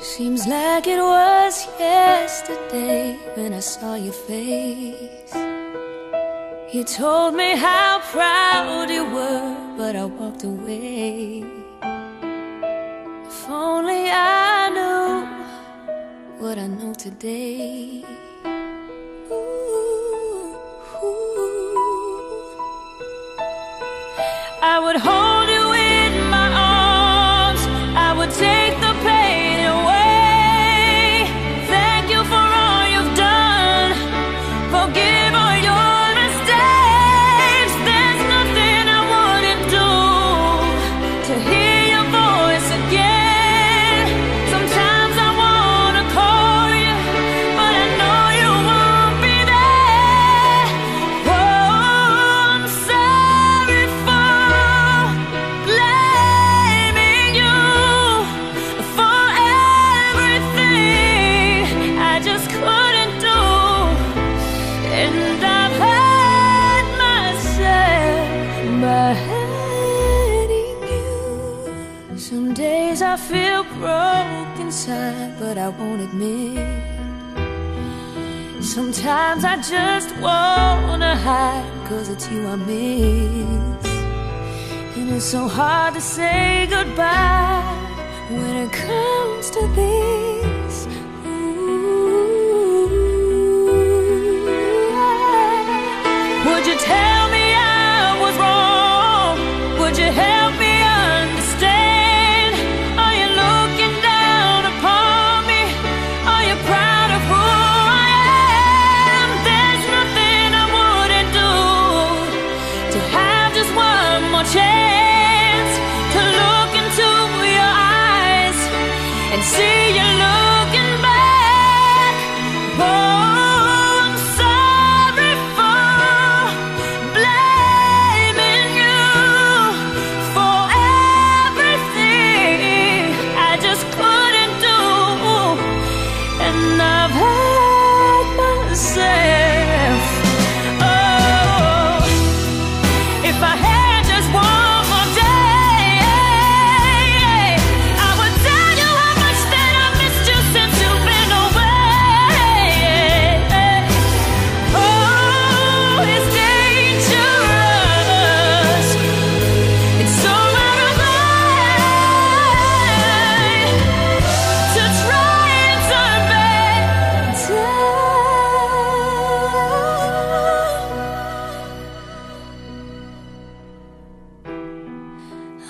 Seems like it was yesterday when I saw your face. He told me how proud you were, but I walked away. If only I knew what I know today. feel broke inside, but I won't admit. Sometimes I just wanna hide, cause it's you I miss. And it's so hard to say goodbye when it comes to this.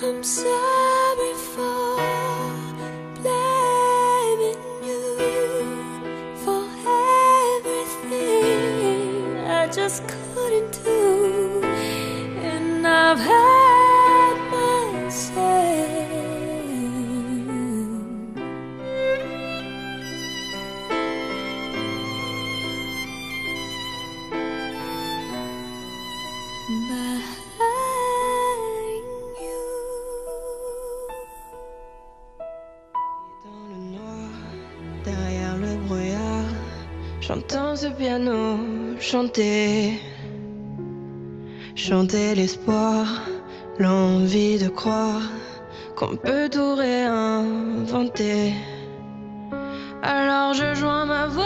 I'm sorry for blaming you for everything. I just J'entends ce piano chanter, chanter l'espoir, l'envie de croire qu'on peut tout réinventer. Alors je joins ma voix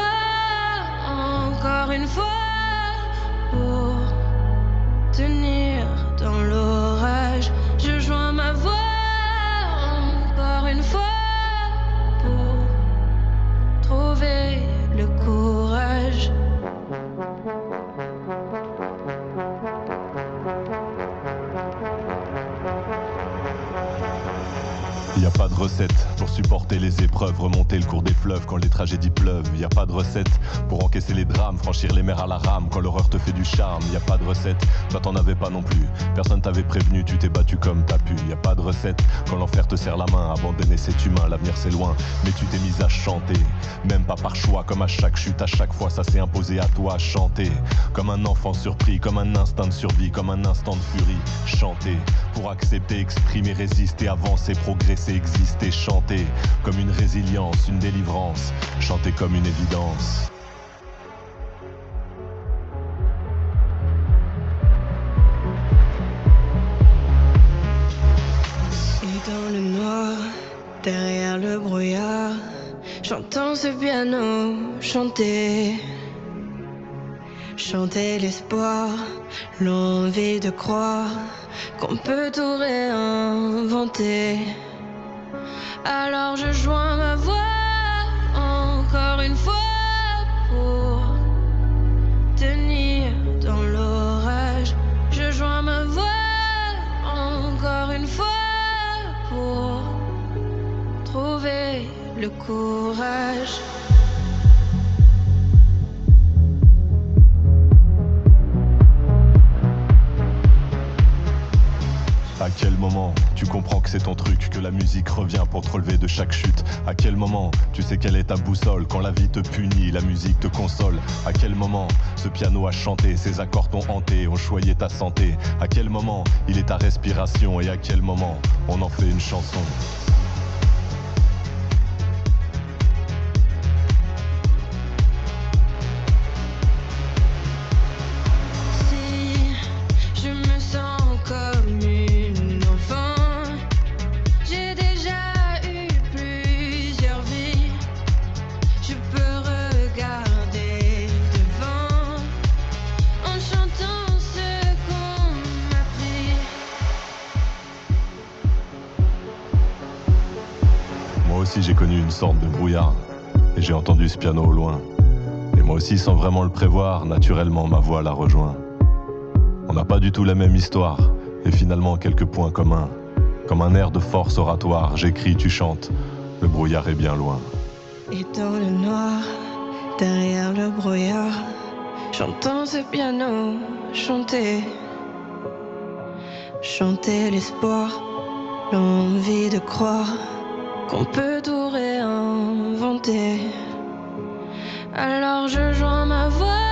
encore une fois. Y a pas de recette pour supporter les épreuves, remonter le cours des fleuves quand les tragédies pleuvent. Y a pas de recette pour encaisser les drames, franchir les mers à la rame quand l'horreur te fait du charme. Y a pas de recette, toi t'en avais pas non plus. Personne t'avait prévenu, tu t'es battu comme t'as pu. Y a pas de recette quand l'enfer te serre la main, abandonner cet humain, l'avenir c'est loin. Mais tu t'es mise à chanter, même pas par choix, comme à chaque chute, à chaque fois ça s'est imposé à toi. Chanter comme un enfant surpris, comme un instinct de survie, comme un instant de furie. Chanter pour accepter, exprimer, résister, avancer, progresser, exister, chanter comme une résilience, une délivrance, chanter comme une évidence. Et dans le noir, derrière le brouillard, j'entends ce piano chanter. Chanter l'espoir, l'envie de croire qu'on peut tout réinventer. Alors je joins ma voix encore une fois pour tenir dans l'orage. Je joins ma voix encore une fois pour trouver le courage. À quel moment tu comprends que c'est ton truc, que la musique revient pour te relever de chaque chute? À quel moment tu sais quelle est ta boussole Quand la vie te punit, la musique te console? À quel moment ce piano a chanté, ses accords t'ont hanté, ont choyé ta santé? À quel moment il est ta respiration et à quel moment on en fait une chanson? De brouillard et j'ai entendu ce piano au loin. Et moi aussi sans vraiment le prévoir, naturellement ma voix la rejoint. On n'a pas du tout la même histoire et finalement quelques points communs. Comme un air de force oratoire, j'écris, tu chantes, le brouillard est bien loin. Et dans le noir, derrière le brouillard, j'entends ce piano chanter. Chanter l'espoir, l'envie de croire qu'on peut tout réinventer. Alors je joins ma voix